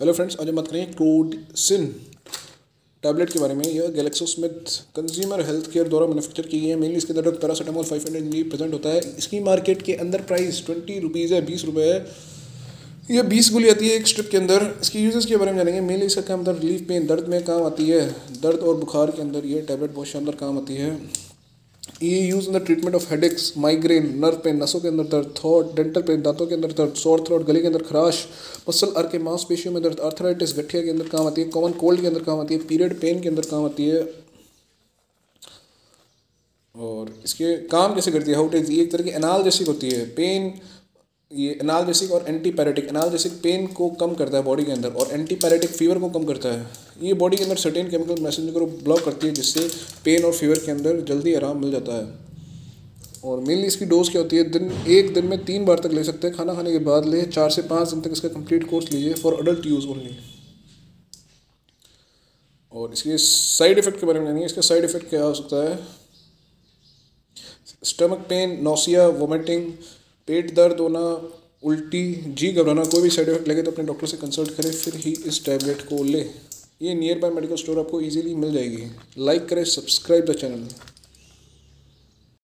Hello friends, आज हम बात करेंगे कोडसिन टैबलेट के बारे में। यह Glaxo Smith consumer health care द्वारा मैन्युफैक्चर की गई है। मेनली इसके अंदर पैरासीटामोल फाइव हंड्रेड जी प्रेजेंट होता है। इसकी मार्केट के अंदर प्राइस ट्वेंटी रुपीज़ है, बीस रुपये है। यह बीस गोली आती है एक स्ट्रिप के अंदर। इसकी यूजेस के बारे में जानेंगे। मेनली इसका काम अंदर रिलीफ पेन दर्द में काम आती है। दर्द और बुखार के अंदर ये टैबलेट बहुत शानदार काम आती है। ये use in the treatment of headaches migraine nerve pain नसों के अंदर दर्द थॉट डेंटल पेन दांतों के अंदर दर्द सोर थ्रोट गले के अंदर खराश मसल अर के मांसपेशियों में दर्द अर्थराइटिस गठिया के अंदर काम आती है कॉमन कोल्ड के अंदर काम आती है पीरियड पेन के अंदर काम आती है। और इसके काम कैसे करती है? हाउट इज़ ये एक तरह की एनाल जैसी होती है। पेन ये एनालजेसिक और एंटी एंटीपैरेटिक एनालजेसिक पेन को कम करता है बॉडी के अंदर और एंटी एंटीपैरेटिक फीवर को कम करता है। ये बॉडी के अंदर सर्टेन केमिकल मैसेंजर को ब्लॉक करती है, जिससे पेन और फीवर के अंदर जल्दी आराम मिल जाता है। और मेनली इसकी डोज क्या होती है? दिन, एक दिन में तीन बार तक ले सकते हैं। खाना खाने के बाद ले, चार से पाँच दिन तक इसका कंप्लीट कोर्स लीजिए फॉर अडल्ट यूज़ ओनली और इसके साइड इफ़ेक्ट के बारे में जानिए। इसका साइड इफ़ेक्ट क्या हो सकता है? स्टमक पेन नोसिया वोमिटिंग पेट दर्द होना, उल्टी, जी घबराना, कोई भी साइड इफ़ेक्ट लगे तो अपने डॉक्टर से कंसल्ट करें, फिर ही इस टैबलेट को ले। ये नियर बाय मेडिकल स्टोर आपको इजीली मिल जाएगी। लाइक करें सब्सक्राइब द चैनल